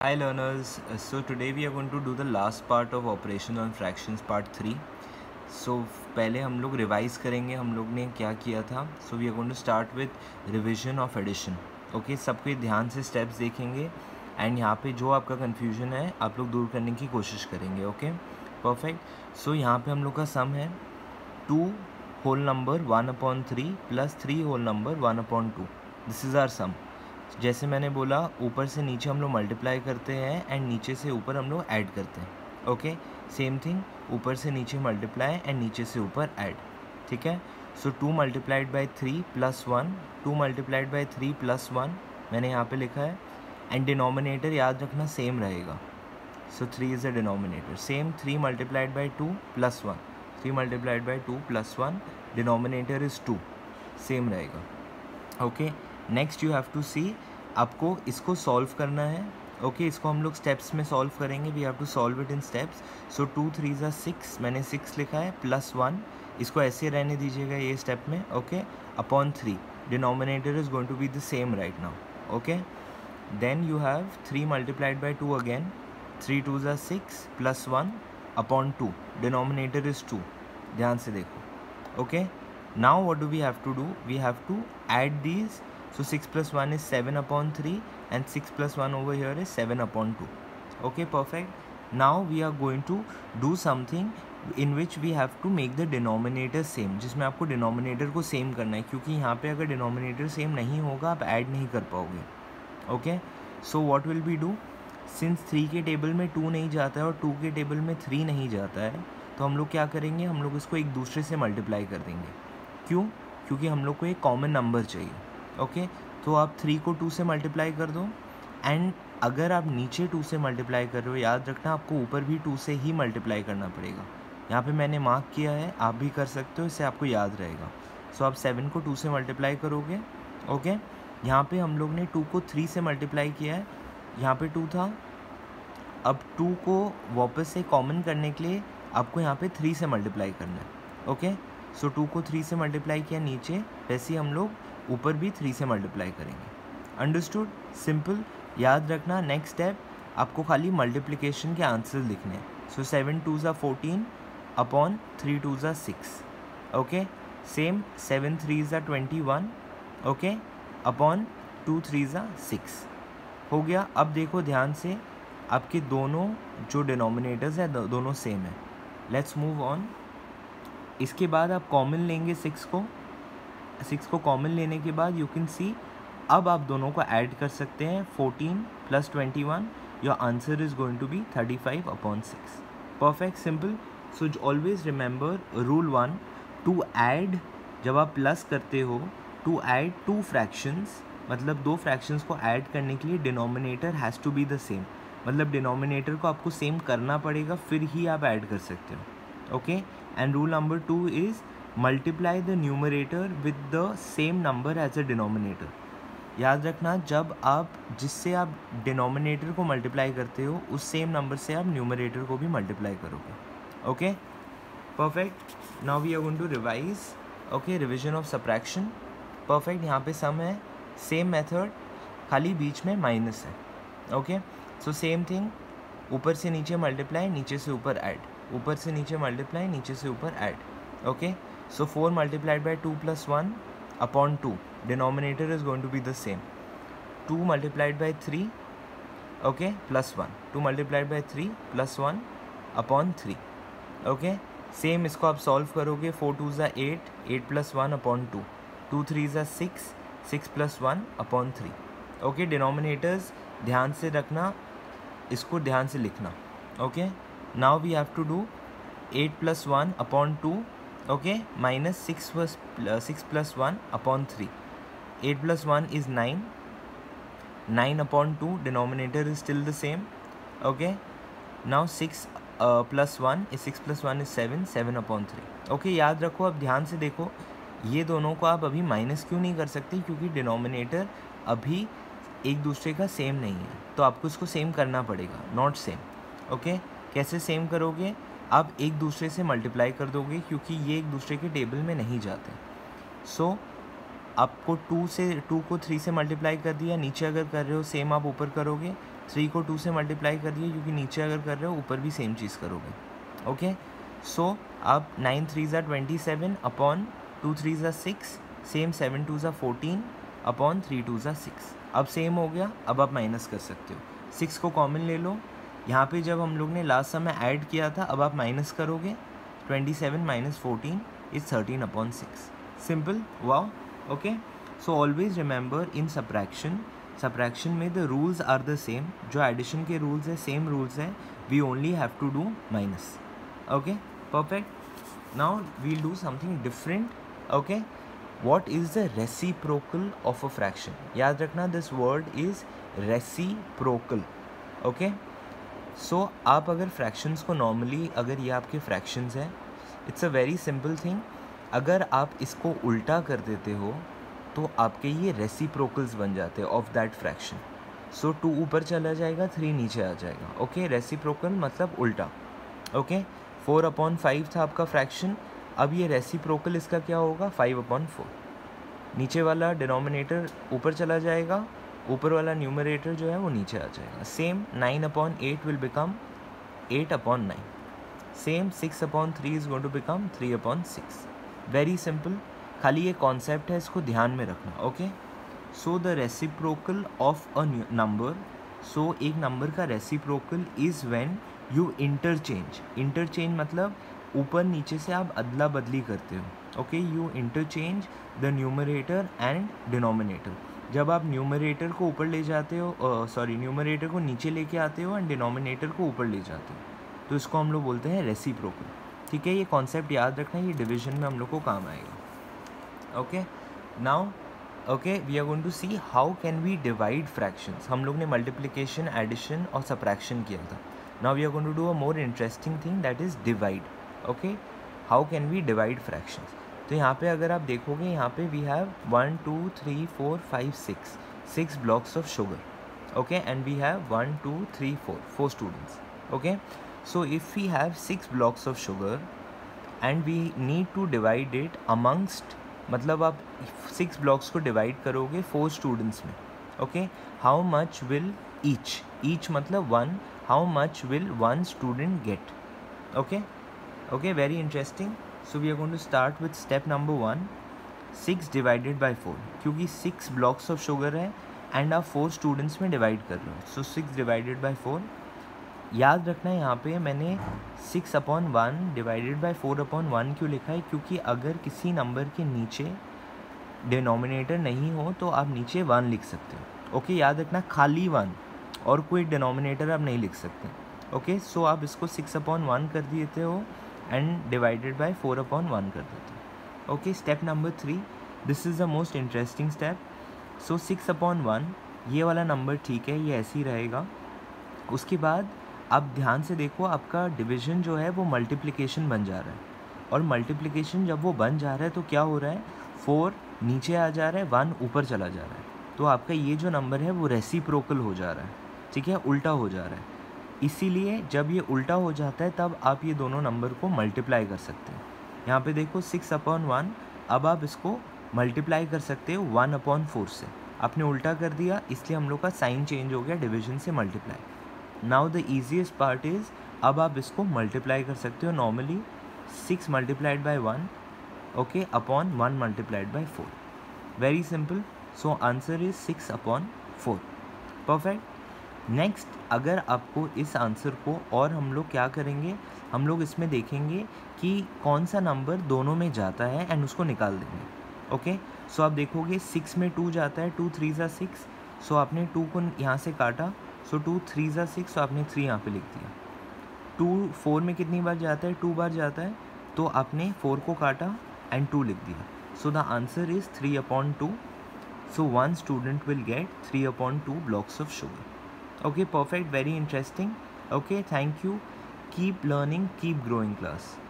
Hi learners, Uh, so today we are going to do the last part of operation on fractions part three so पहले हम लोग revise करेंगे हम लोग ने क्या किया था? So we are going to start with revision of addition okay सबके ध्यान से स्टेप्स देखेंगे एंड यहाँ पे जो आपका कन्फ्यूज़न है आप लोग दूर करने की कोशिश करेंगे ओके परफेक्ट सो यहाँ पे हम लोग का सम है two whole number one upon three plus three whole number one upon two this is our sum जैसे मैंने बोला, ऊपर से नीचे हम लोग मल्टीप्लाई करते हैं एंड नीचे से ऊपर हम लोग ऐड करते हैं ओके सेम थिंग ऊपर से नीचे मल्टीप्लाई एंड नीचे से ऊपर ऐड ठीक है? So two multiplied by three plus one two multiplied by three plus one मैंने यहाँ पे लिखा है एंड डिनोमिनेटर याद रखना सेम रहेगा। So three is a denominator same three multiplied by two plus one three multiplied by two plus one denominator is two same रहेगा okay next you have to see आपको इसको solve करना है। Okay okay, इसको हम लोग steps में solve करेंगे। We have to solve it in steps so two three ज़ा सिक्स मैंने सिक्स लिखा है प्लस वन इसको ऐसे रहने दीजिएगा ये स्टेप में। Okay upon three denominator is going to be the same right now okay then you have three multiplied by two again three two ज़ा six plus one upon two denominator is two ध्यान से देखो। Okay now what do we have to do we have to add these so 6 plus 1 is 7 upon 3 and 6 plus 1 over here is 7 upon 2 okay perfect now we are going to do something in which we have to make the denominator same जिसमें आपको denominator को same करना है क्योंकि यहाँ पे अगर denominator same नहीं होगा आप add नहीं कर पाओगे okay so what will we do since 3 के टेबल में 2 नहीं जाता है और 2 के टेबल में 3 नहीं जाता है तो हम लोग क्या करेंगे हम लोग इसको एक दूसरे से मल्टीप्लाई कर देंगे क्यों क्योंकि हम लोग को एक कॉमन नंबर चाहिए ओके? तो आप थ्री को टू से मल्टीप्लाई कर दो। एंड अगर आप नीचे टू से मल्टीप्लाई कर रहे हो, याद रखना आपको ऊपर भी टू से ही मल्टीप्लाई करना पड़ेगा। यहाँ पे मैंने मार्क किया है, आप भी कर सकते हो, इससे आपको याद रहेगा। सो आप सेवन को टू से मल्टीप्लाई करोगे, ओके? यहाँ पे हम लोग ने टू को थ्री से मल्टीप्लाई किया है। यहाँ पे टू था। अब टू को वापस से कॉमन करने के लिए आपको यहाँ पे थ्री से मल्टीप्लाई करना है, ओके? सो टू को थ्री से मल्टीप्लाई किया नीचे, वैसे ही हम लोग ऊपर भी थ्री से मल्टीप्लाई करेंगे। अंडरस्टूड सिंपल याद रखना नेक्स्ट स्टेप आपको खाली मल्टीप्लिकेशन के आंसर लिखने हैं। सो सेवन टू ज़ा फोर्टीन अपॉन थ्री टू ज़ा six okay same seven three ज़ा twenty one okay upon two three ज़ा सिक्स हो गया? अब देखो ध्यान से, आपके दोनों जो डिनोमिनेटर्स हैं दोनों सेम है। लेट्स मूव ऑन इसके बाद आप कॉमन लेंगे सिक्स को। सिक्स को कॉमन लेने के बाद यू कैन सी अब आप दोनों को ऐड कर सकते हैं fourteen plus twenty one your answer is going to be thirty five upon six perfect simple so always remember rule one to add जब आप प्लस करते हो टू ऐड टू फ्रैक्शंस मतलब दो फ्रैक्शंस को ऐड करने के लिए denominator has to be the same मतलब डिनोमिनेटर को आपको सेम करना पड़ेगा, फिर ही आप ऐड कर सकते हो. Okay and rule number two 2 is the numerator with the same number as a denominator याद रखना, जब आप जिससे आप डिनोमिनेटर को मल्टीप्लाई करते हो, उस सेम नंबर से आप न्यूमरेटर को भी मल्टीप्लाई करोगे। Okay perfect now we are going to revise okay revision of subtraction perfect यहाँ पे सम है. सेम मेथड खाली बीच में माइनस है। ओके सो सेम थिंग ऊपर से नीचे मल्टीप्लाई नीचे से ऊपर ऐड ऊपर से नीचे मल्टीप्लाई नीचे से ऊपर add okay so four multiplied by two plus one upon two denominator is going to be the same two multiplied by three okay plus one two multiplied by three plus one upon three okay same इसको आप solve करोगे. Four two ज़ा eight eight plus one upon two two three ज़ा six six plus one upon three okay denominators ध्यान से रखना, इसको ध्यान से लिखना okay now we have to do 8 plus 1 upon 2 okay minus 6 plus uh, 6 plus 1 upon 3 8 plus 1 is 9 9 upon 2 denominator is still the same okay now 6 uh, plus 1 is 6 plus 1 is 7 7 upon 3 okay याद रखो अब ध्यान से देखो ये दोनों को आप अभी माइनस क्यों नहीं कर सकते क्योंकि डिनोमिनेटर अभी एक दूसरे का सेम नहीं है तो आपको इसको सेम करना पड़ेगा नॉट सेम ओके कैसे सेम करोगे आप एक दूसरे से मल्टीप्लाई कर दोगे क्योंकि ये एक दूसरे के टेबल में नहीं जाते। सो so, आपको टू से टू को थ्री से मल्टीप्लाई कर दिया नीचे अगर कर रहे हो सेम आप ऊपर करोगे थ्री को टू से मल्टीप्लाई कर दिए क्योंकि नीचे अगर कर रहे हो ऊपर भी सेम चीज़ करोगे। ओके सो आप नाइन थ्री ज़ा twenty seven upon two three ज़ा सिक्स सेम सेवन टू ज़ा फोर्टीन अपॉन थ्री टू ज़ा सिक्स अब सेम हो गया अब आप माइनस कर सकते हो। सिक्स को कॉमन ले लो यहाँ पे जब हम लोग ने लास्ट समय ऐड किया था, अब आप माइनस करोगे twenty seven minus fourteen is thirteen upon six simple wow okay so always remember in subtraction subtraction में the rules are the same जो एडिशन के रूल्स है सेम रूल्स है we only have to do minus okay perfect now we'll do something different okay what is the reciprocal of a fraction याद रखना this word is reciprocal okay so so, आप अगर fractions को normally अगर ये आपके fractions हैं it's a very simple thing अगर आप इसको उल्टा कर देते हो तो आपके ये रेसिप्रोकल्स बन जाते हैं of that fraction so two ऊपर चला जाएगा थ्री नीचे आ जाएगा. Okay okay? रेसिप्रोकल मतलब उल्टा. ओके फोर अपॉन फाइव था आपका फ्रैक्शन अब ये रेसिप्रोकल इसका क्या होगा? फाइव अपॉन फोर नीचे वाला डिनोमिनेटर ऊपर चला जाएगा ऊपर वाला न्यूमरेटर जो है वो नीचे आ जाएगा। Same nine upon eight will become eight upon nine same six upon three is going to become three upon six very simple खाली ये कॉन्सेप्ट है, इसको ध्यान में रखना okay so the reciprocal of a number so एक number का reciprocal is when you interchange interchange मतलब ऊपर नीचे से आप अदला बदली करते हो okay you interchange the numerator and denominator जब आप न्यूमरेटर को ऊपर ले जाते हो सॉरी न्यूमरेटर को नीचे लेके आते हो एंड डिनोमिनेटर को ऊपर ले जाते हो तो इसको हम लोग बोलते हैं रेसिप्रोकल ठीक है? ये कॉन्सेप्ट याद रखना, ये डिवीज़न में हम लोग को काम आएगा. Okay now okay we are going to see how can we divide fractions हम लोग ने मल्टीप्लिकेशन एडिशन और सप्रैक्शन किया था. Now we are going to do a more interesting thing that is divide okay how can we divide fractions तो यहाँ पे अगर आप देखोगे, यहाँ पे we have one two three four five six six blocks of sugar okay and we have one two three four four students okay so if we have six blocks of sugar and we need to divide it amongst मतलब आप six blocks को divide करोगे four students में okay how much will each each मतलब one how much will one student get okay okay very interesting. So we are going to start with step number one six divided by four क्योंकि six blocks of sugar है and आप four students में divide कर रहे हो so six divided by four याद रखना है यहाँ पे मैंने six upon one divided by four upon one क्यों लिखा है? क्योंकि अगर किसी नंबर के नीचे डिनोमिनेटर नहीं हो तो आप नीचे वन लिख सकते हो। ओके याद रखना, खाली वन और कोई डिनोमिनेटर आप नहीं लिख सकते। ओके सो आप इसको सिक्स अपॉन वन कर देते हो। And divided by four upon one कर देते okay step number three this is the most interesting step so six upon one ये वाला नंबर ठीक है, ये ऐसे ही रहेगा। उसके बाद, आप ध्यान से देखो, आपका डिवीज़न जो है, वो मल्टीप्लिकेशन बन जा रहा है। और मल्टीप्लिकेशन जब वो बन जा रहा है तो क्या हो रहा है? फोर नीचे आ जा रहा है वन ऊपर चला जा रहा है। तो आपका ये जो नंबर है, वो रेसिप्रोकल हो जा रहा है। ठीक है? उल्टा हो जा रहा है। इसीलिए जब ये उल्टा हो जाता है, तब आप ये दोनों नंबर को मल्टीप्लाई कर सकते हैं। यहाँ पे देखो सिक्स अपॉन वन अब आप इसको मल्टीप्लाई कर सकते हो वन अपॉन फोर से। आपने उल्टा कर दिया, इसलिए हम लोग का साइन चेंज हो गया डिविजन से multiply now the easiest part is अब आप इसको मल्टीप्लाई कर सकते हो normally six multiplied by one okay upon one multiplied by four very simple so answer is six upon four perfect next अगर आपको इस आंसर को और हम लोग क्या करेंगे? हम लोग इसमें देखेंगे कि कौन सा नंबर दोनों में जाता है एंड उसको निकाल देंगे। ओके सो आप देखोगे सिक्स में टू जाता है टू थ्री ज़ा सिक्स सो आपने टू को यहाँ से काटा। सो टू थ्री ज़ा सिक्स सो आपने थ्री यहाँ पे लिख दिया। टू फोर में कितनी बार जाता है? टू बार जाता है। तो आपने फोर को काटा एंड टू लिख दिया। So the answer is three upon two so one student will get three upon two blocks of sugar okay perfect. Very interesting. Okay thank you. Keep learning keep growing class